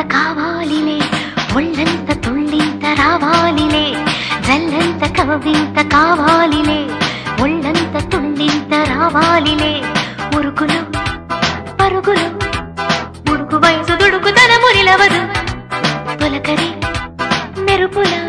కావాలిలే? ఒళ్ళంత తుళ్ళింత రావాలిలే? జల్లంత కవింత కావాలిలే? ఒళ్ళంత తుళ్ళింత రావాలిలే? మురుకులు పరుగులు ముడుకు వయసు దుడుకు తన మునిలవదు పులకరి మెరుపులా